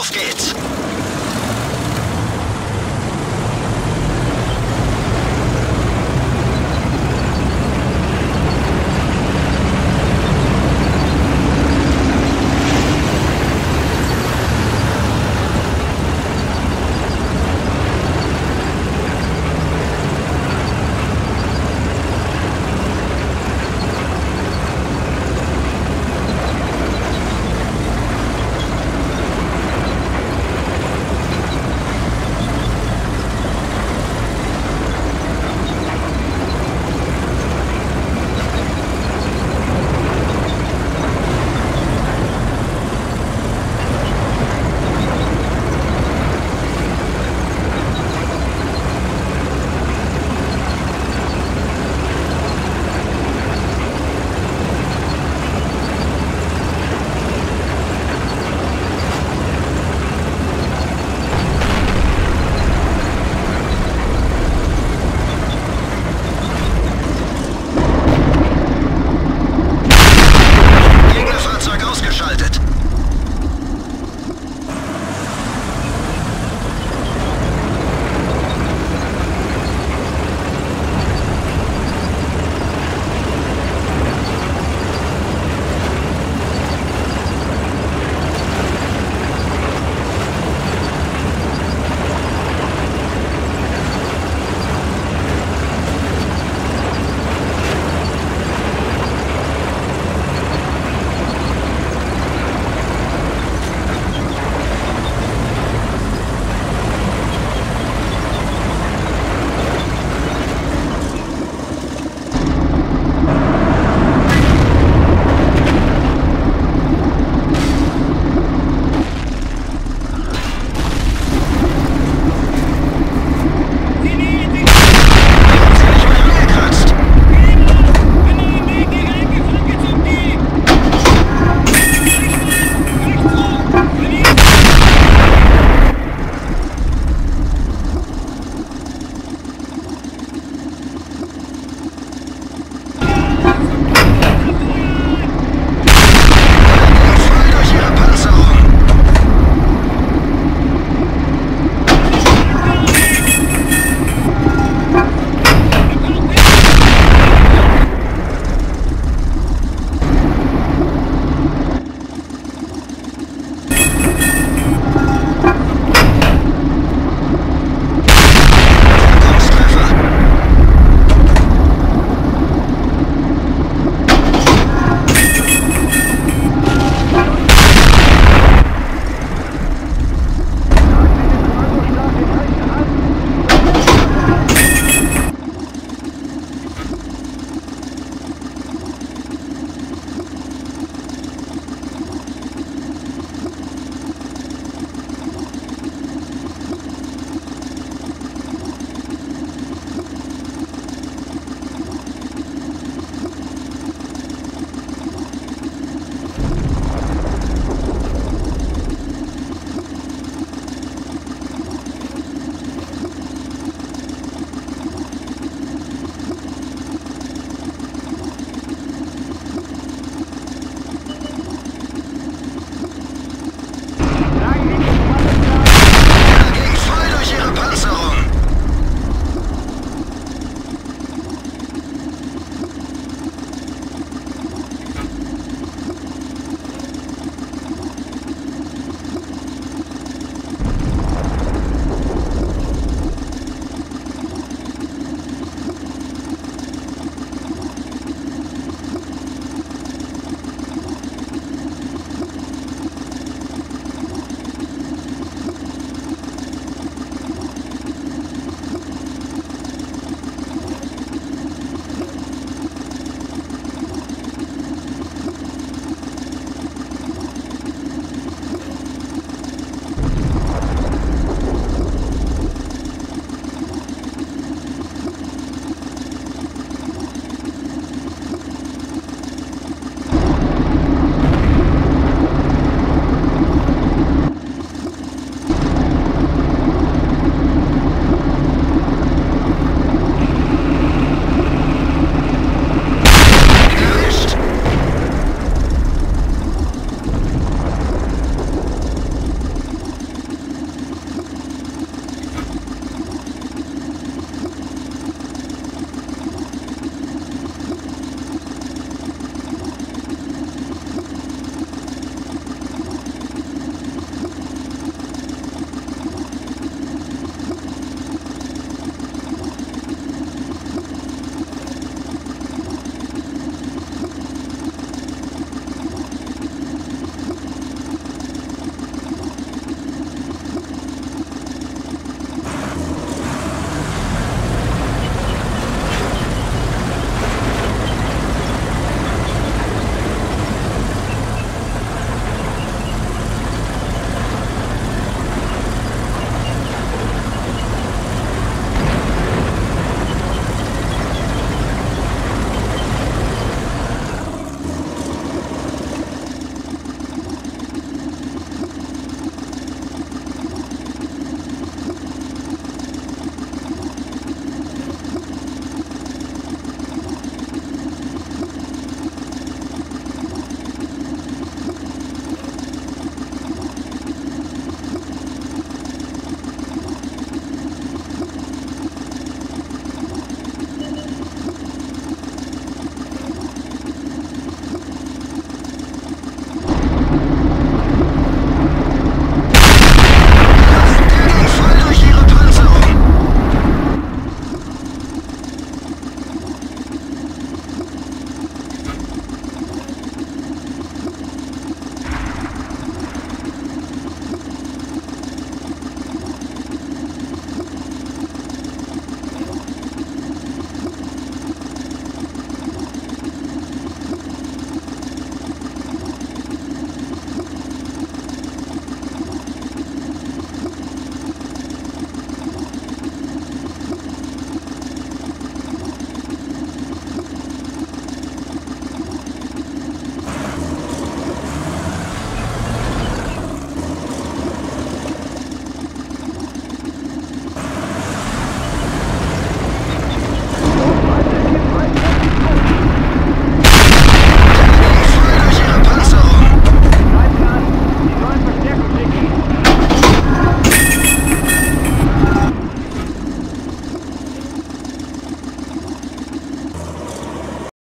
Auf geht's!